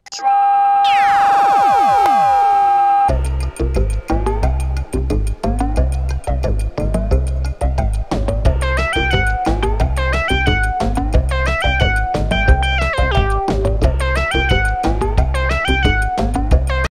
Metro.